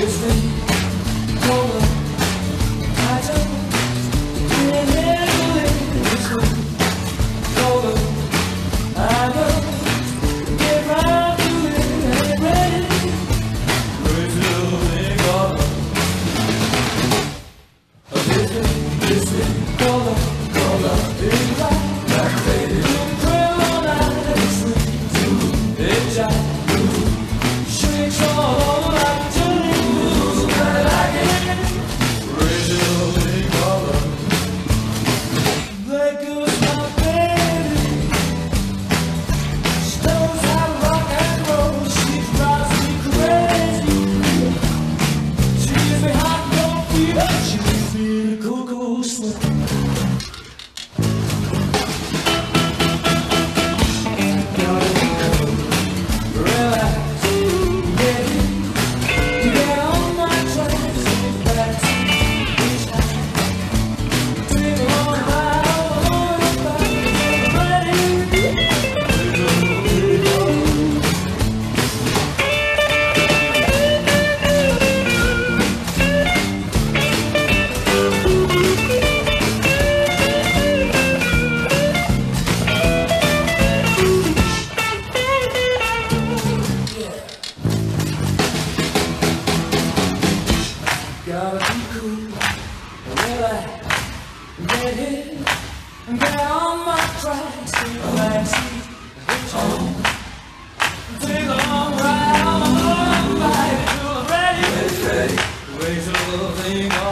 different Gola, gola była na Gotta be cool. Relax. Get it. Get on my track. Stay back. See. It's on. Take a long ride. I'm a long. Till I'm ready. Ready. Raise a little thing on.